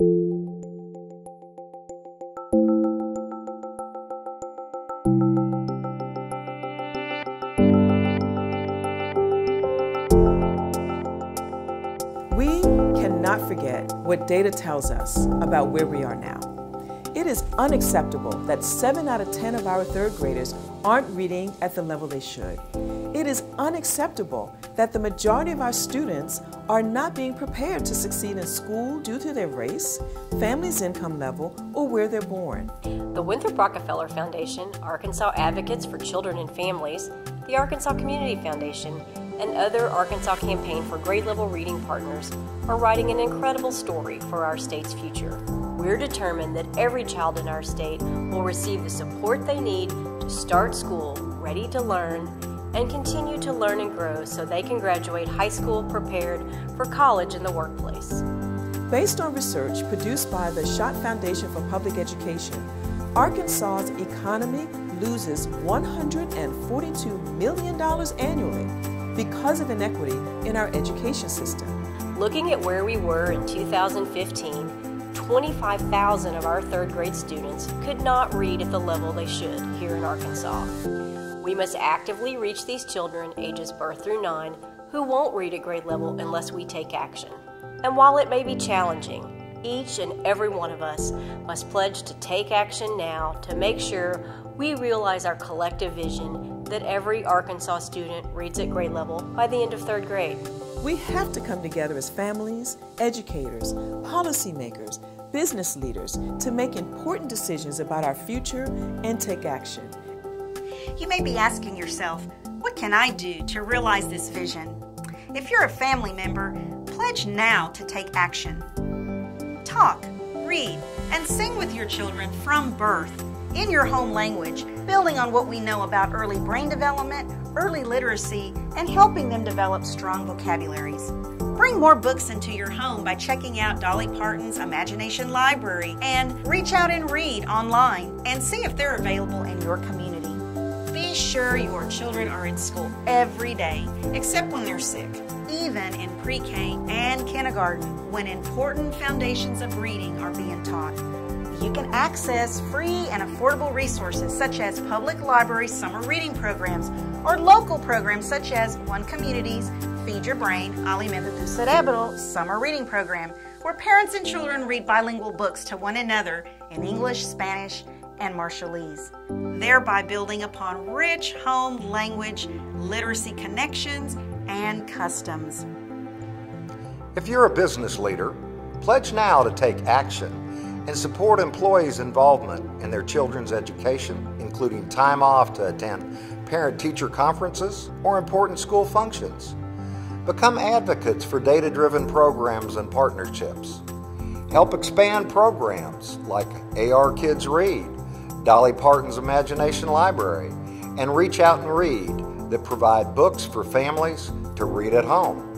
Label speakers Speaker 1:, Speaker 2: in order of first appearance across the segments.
Speaker 1: We cannot forget what data tells us about where we are now. It is unacceptable that 7 out of 10 of our third graders aren't reading at the level they should. It is unacceptable that the majority of our students are not being prepared to succeed in school due to their race, family's income level, or where they're born.
Speaker 2: The Winthrop Rockefeller Foundation, Arkansas Advocates for Children and Families, the Arkansas Community Foundation, and other Arkansas Campaign for Grade Level Reading partners are writing an incredible story for our state's future. We're determined that every child in our state will receive the support they need to start school ready to learn and continue to learn and grow so they can graduate high school prepared for college and the workplace.
Speaker 1: Based on research produced by the Schott Foundation for Public Education, Arkansas's economy loses $142 million annually because of inequity in our education system.
Speaker 2: Looking at where we were in 2015, 25,000 of our third grade students could not read at the level they should here in Arkansas. We must actively reach these children ages birth through 9 who won't read at grade level unless we take action. And while it may be challenging, each and every one of us must pledge to take action now to make sure we realize our collective vision that every Arkansas student reads at grade level by the end of third grade.
Speaker 1: We have to come together as families, educators, policymakers, business leaders to make important decisions about our future and take action.
Speaker 3: You may be asking yourself, what can I do to realize this vision? If you're a family member, pledge now to take action. Talk, read, and sing with your children from birth in your home language, building on what we know about early brain development, early literacy, and helping them develop strong vocabularies. Bring more books into your home by checking out Dolly Parton's Imagination Library and reach out and read online and see if they're available in your community. Be sure your children are in school every day, except when they're sick, even in pre K and kindergarten, when important foundations of reading are being taught. You can access free and affordable resources such as public library summer reading programs or local programs such as One Community's Feed Your Brain, Alimenta tu Cerebro summer reading program, where parents and children read bilingual books to one another in English, Spanish, and Marshallese, thereby building upon rich home language, literacy connections, and customs.
Speaker 4: If you're a business leader, pledge now to take action and support employees' involvement in their children's education, including time off to attend parent teacher conferences or important school functions. Become advocates for data driven programs and partnerships. Help expand programs like AR Kids Read, Dolly Parton's Imagination Library, and Reach Out and Read that provide books for families to read at home.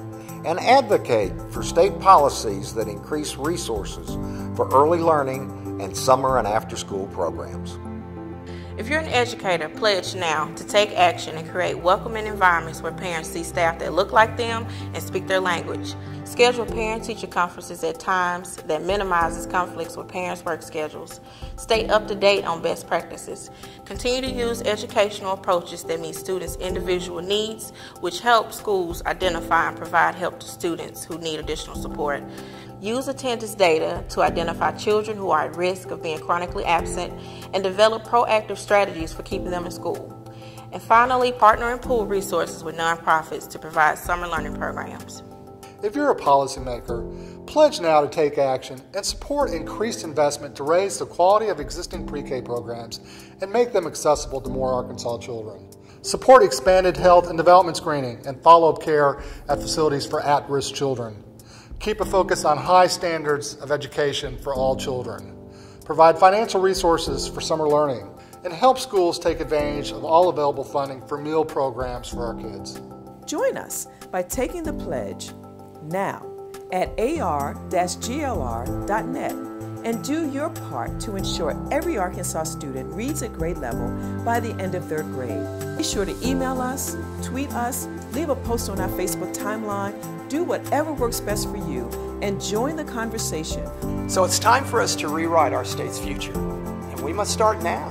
Speaker 4: And advocate for state policies that increase resources for early learning and summer and after school programs.
Speaker 5: If you're an educator, pledge now to take action and create welcoming environments where parents see staff that look like them and speak their language. Schedule parent-teacher conferences at times that minimizes conflicts with parents' work schedules. Stay up to date on best practices. Continue to use educational approaches that meet students' individual needs, which help schools identify and provide help to students who need additional support. Use attendance data to identify children who are at risk of being chronically absent and develop proactive strategies for keeping them in school. And finally, partner and pool resources with nonprofits to provide summer learning programs.
Speaker 6: If you're a policymaker, pledge now to take action and support increased investment to raise the quality of existing pre K programs and make them accessible to more Arkansas children. Support expanded health and development screening and follow up care at facilities for at risk children. Keep a focus on high standards of education for all children. Provide financial resources for summer learning and help schools take advantage of all available funding for meal programs for our kids.
Speaker 1: Join us by taking the pledge now at ar-glr.net and do your part to ensure every Arkansas student reads at grade level by the end of third grade. Be sure to email us, tweet us, leave a post on our Facebook timeline, do whatever works best for you, and join the conversation.
Speaker 7: So it's time for us to rewrite our state's future, and we must start now.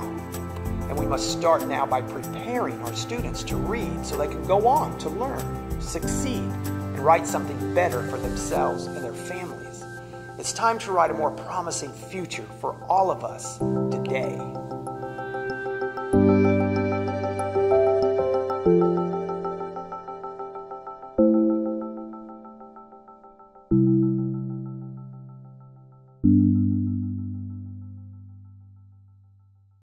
Speaker 7: And we must start now by preparing our students to read so they can go on to learn, succeed, and write something better for themselves and their families. It's time to write a more promising future for all of us today.